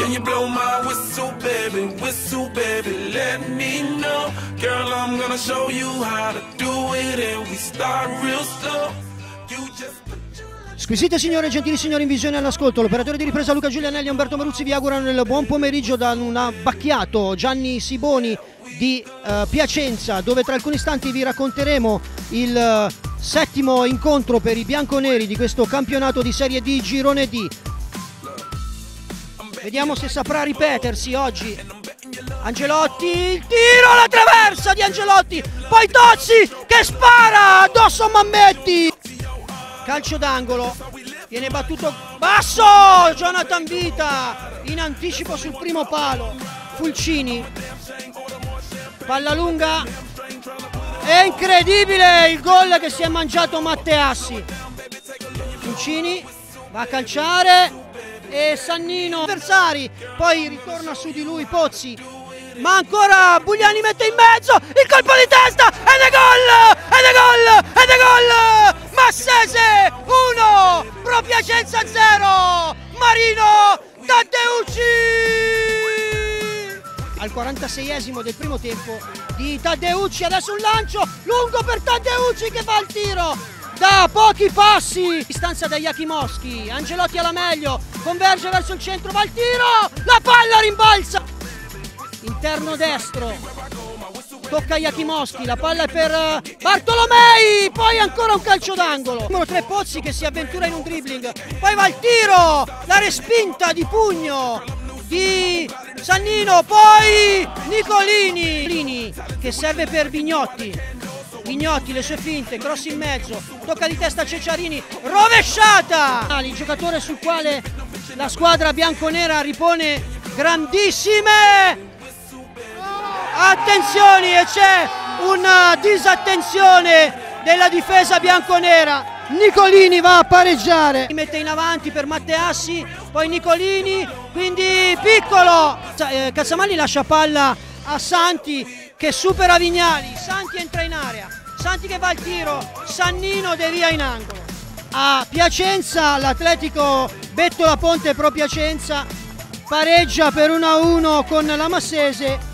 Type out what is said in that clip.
Can you blow my whistle, baby? Whistle, baby, let me know. Girl, I'm gonna show you how to do it, and we start real slow. You just Squisite signore e gentili signori in visione all'ascolto, l'operatore di ripresa Luca Giulianelli e Umberto Maruzzi vi augurano il buon pomeriggio da un abbacchiato Gianni Siboni di eh, Piacenza dove tra alcuni istanti vi racconteremo il eh, settimo incontro per i bianconeri di questo campionato di Serie D Girone D. Vediamo se saprà ripetersi oggi. Angelotti, il tiro alla traversa di Angelotti, poi Tozzi che spara addosso a Mammetti. Calcio d'angolo, viene battuto basso, Jonathan Vita in anticipo sul primo palo. Fulcini, palla lunga, è incredibile il gol che si è mangiato Matteassi. Fulcini va a calciare e Sannino avversari, poi ritorna su di lui Pozzi, ma ancora Bugliani mette in mezzo, il colpo di testa ed è gol! Ed è gol! Ed è gol! Massese 1, Pro Piacenza 0, Marino Taddeucci! Al 46esimo del primo tempo di Taddeucci, adesso un lancio lungo per Taddeucci che fa il tiro da pochi passi, distanza da Jakimowski, Angelotti alla meglio, converge verso il centro, va il tiro, la palla rimbalza, interno destro, tocca Jakimowski, la palla è per eh, Bartolomei, poi ancora un calcio d'angolo. Numero 3 Pozzi che si avventura in un dribbling, poi va il tiro, la respinta di pugno di Sannino, poi Nicolini Nicolini, che serve per Vignotti. Vignotti, le sue finte, cross in mezzo, tocca di testa Cecciarini, rovesciata! Il giocatore sul quale la squadra bianconera ripone grandissime Attenzioni e c'è una disattenzione della difesa bianconera. Nicolini va a pareggiare. Mette in avanti per Matteassi, poi Nicolini, quindi piccolo. Eh, Cazzamalli lascia palla a Santi che supera Vignali. Santi entra in area. Santi che va al tiro. Sannino devia in angolo. A Piacenza l'Atletico Bettola Ponte Pro Piacenza pareggia per 1-1 con la Massese